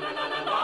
la la la la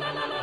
la la la